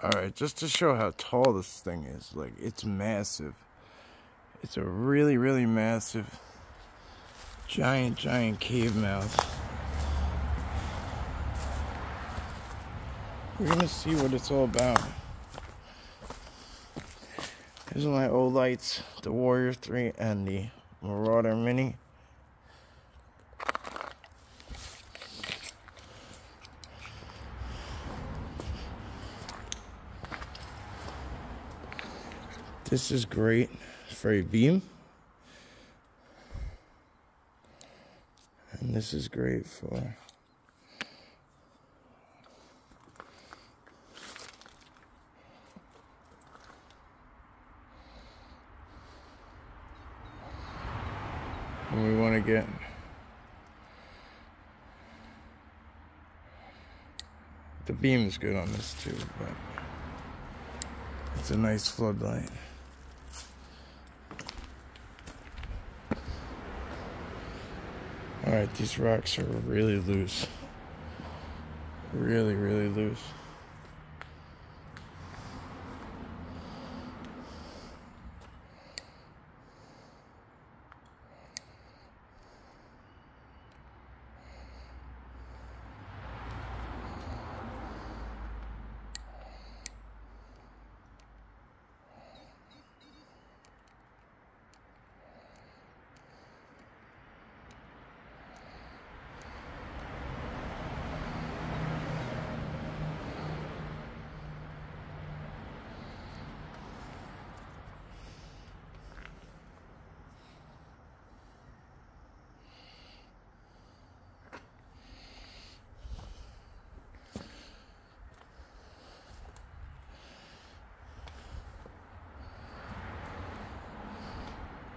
Alright, just to show how tall this thing is, like, it's massive. It's a really, really massive, giant, giant cave mouth. We're gonna see what it's all about. Here's my Olights, the Warrior 3 and the Marauder Mini. This is great for a beam. And this is great for we want to get the beam is good on this too, but it's a nice floodlight. Alright, these rocks are really loose. Really, really loose.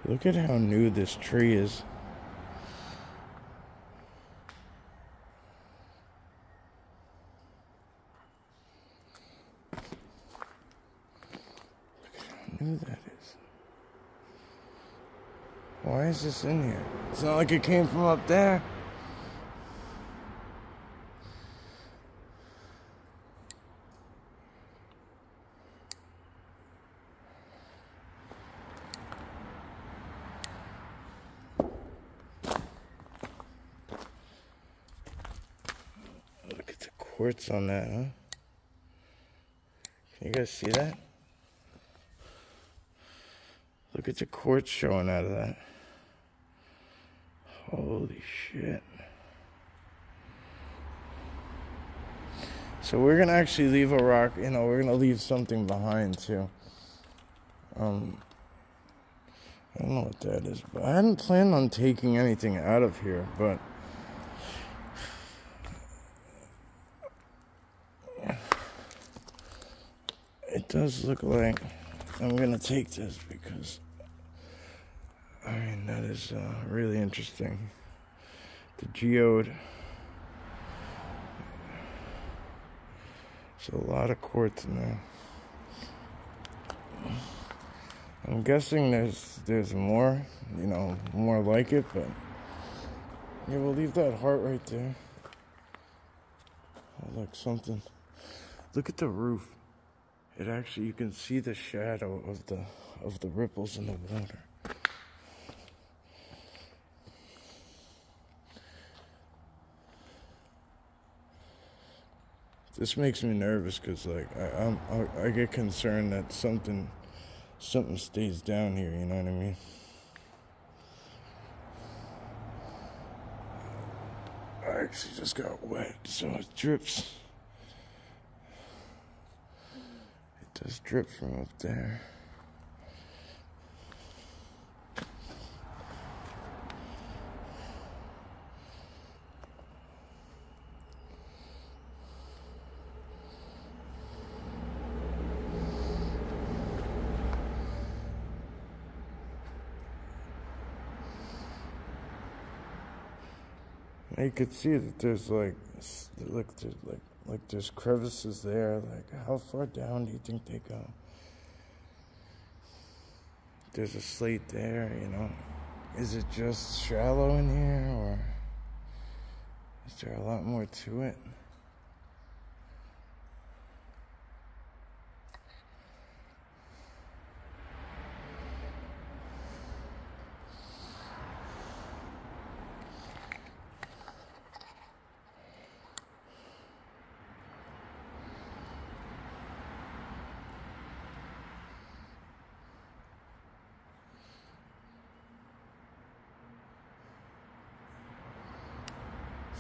Look at how new this tree is. Look at how new that is. Why is this in here? It's not like it came from up there. Look at the quartz on that, huh? Can you guys see that? Look at the quartz showing out of that. Holy shit. So we're gonna actually leave a rock, you know, we're gonna leave something behind too. Um, I don't know what that is, but I hadn't planned on taking anything out of here, but does look like I'm gonna take this because I mean that is uh, really interesting. The geode. There's a lot of quartz in there. I'm guessing there's there's more, you know, more like it, but yeah, we'll leave that heart right there. Look, something. Look at the roof. It actually you can see the shadow of the of the ripples in the water. This makes me nervous because like I, I, I get concerned that something something stays down here. You know what I mean? I actually just got wet, so it drips. It does drip from up there. You could see that there's like, look, there's like, like there's crevices there. Like, how far down do you think they go? There's a slate there, you know. Is it just shallow in here, or is there a lot more to it?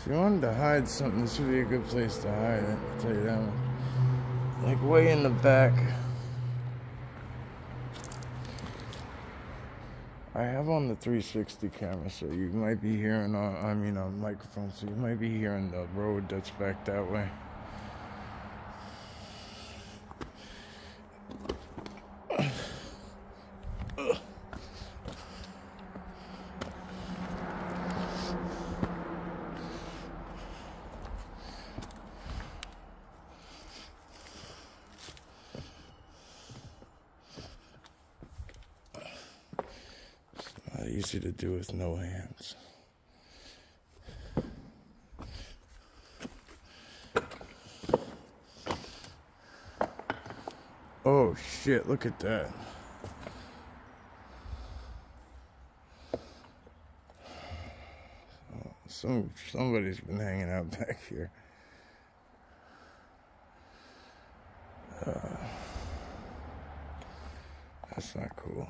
If you wanted to hide something, this would be a good place to hide it. I'll tell you that one. Like way in the back. I have on the 360 camera, so you might be hearing, uh, I mean, a microphone, so you might be hearing the road that's back that way. Not easy to do with no hands. Oh shit, look at that. Some somebody's been hanging out back here. Uh, that's not cool.